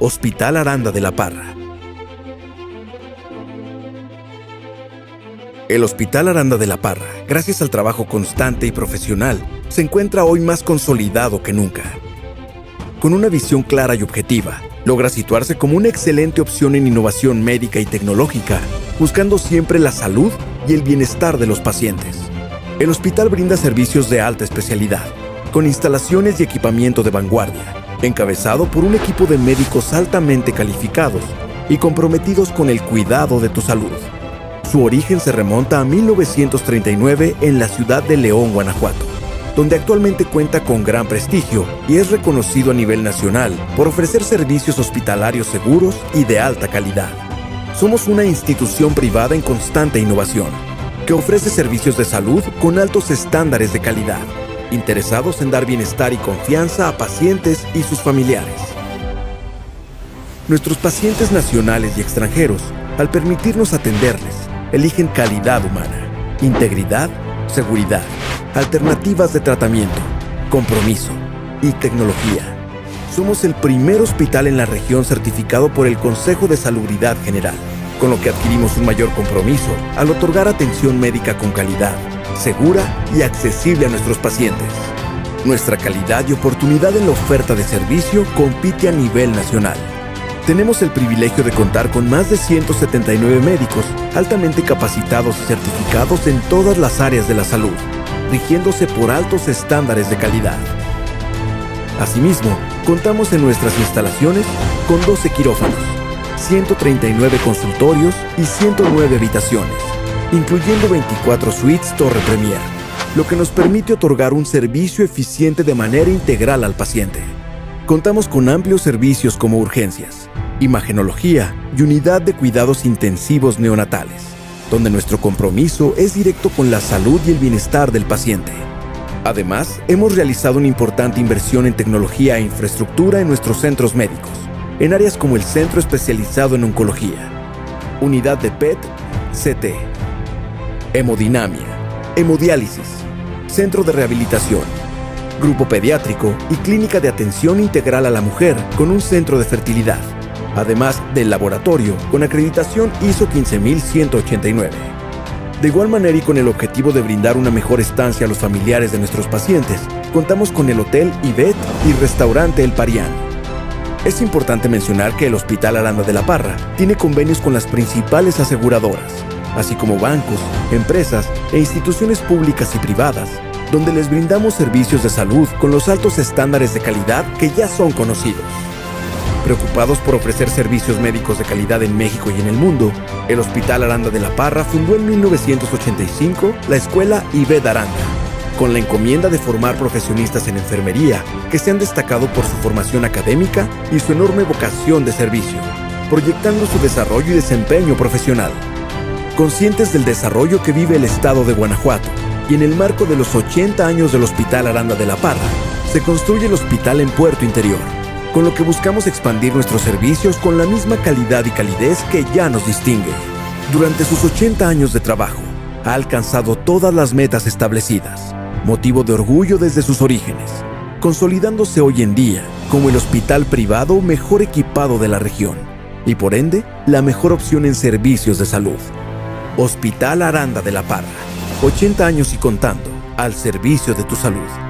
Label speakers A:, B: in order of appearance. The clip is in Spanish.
A: Hospital Aranda de la Parra. El Hospital Aranda de la Parra, gracias al trabajo constante y profesional, se encuentra hoy más consolidado que nunca. Con una visión clara y objetiva, logra situarse como una excelente opción en innovación médica y tecnológica, buscando siempre la salud y el bienestar de los pacientes. El hospital brinda servicios de alta especialidad, con instalaciones y equipamiento de vanguardia, encabezado por un equipo de médicos altamente calificados y comprometidos con el cuidado de tu salud. Su origen se remonta a 1939 en la ciudad de León, Guanajuato, donde actualmente cuenta con gran prestigio y es reconocido a nivel nacional por ofrecer servicios hospitalarios seguros y de alta calidad. Somos una institución privada en constante innovación, que ofrece servicios de salud con altos estándares de calidad, interesados en dar bienestar y confianza a pacientes y sus familiares. Nuestros pacientes nacionales y extranjeros, al permitirnos atenderles, eligen calidad humana, integridad, seguridad, alternativas de tratamiento, compromiso y tecnología. Somos el primer hospital en la región certificado por el Consejo de Salubridad General, con lo que adquirimos un mayor compromiso al otorgar atención médica con calidad, segura y accesible a nuestros pacientes. Nuestra calidad y oportunidad en la oferta de servicio compite a nivel nacional tenemos el privilegio de contar con más de 179 médicos altamente capacitados y certificados en todas las áreas de la salud, rigiéndose por altos estándares de calidad. Asimismo, contamos en nuestras instalaciones con 12 quirófanos, 139 consultorios y 109 habitaciones, incluyendo 24 suites Torre Premier, lo que nos permite otorgar un servicio eficiente de manera integral al paciente. Contamos con amplios servicios como urgencias, imagenología y unidad de cuidados intensivos neonatales, donde nuestro compromiso es directo con la salud y el bienestar del paciente. Además, hemos realizado una importante inversión en tecnología e infraestructura en nuestros centros médicos, en áreas como el Centro Especializado en Oncología, Unidad de PET, CT, Hemodinamia, Hemodiálisis, Centro de Rehabilitación, grupo pediátrico y clínica de atención integral a la mujer con un centro de fertilidad, además del laboratorio con acreditación ISO 15189. De igual manera y con el objetivo de brindar una mejor estancia a los familiares de nuestros pacientes, contamos con el Hotel Ibet y Restaurante El Parián. Es importante mencionar que el Hospital Aranda de la Parra tiene convenios con las principales aseguradoras, así como bancos, empresas e instituciones públicas y privadas donde les brindamos servicios de salud con los altos estándares de calidad que ya son conocidos. Preocupados por ofrecer servicios médicos de calidad en México y en el mundo, el Hospital Aranda de la Parra fundó en 1985 la Escuela IBED Aranda, con la encomienda de formar profesionistas en enfermería que se han destacado por su formación académica y su enorme vocación de servicio, proyectando su desarrollo y desempeño profesional. Conscientes del desarrollo que vive el estado de Guanajuato, y en el marco de los 80 años del Hospital Aranda de la Parra, se construye el hospital en Puerto Interior, con lo que buscamos expandir nuestros servicios con la misma calidad y calidez que ya nos distingue. Durante sus 80 años de trabajo, ha alcanzado todas las metas establecidas, motivo de orgullo desde sus orígenes, consolidándose hoy en día como el hospital privado mejor equipado de la región y por ende la mejor opción en servicios de salud. Hospital Aranda de la Parra 80 años y contando, al servicio de tu salud.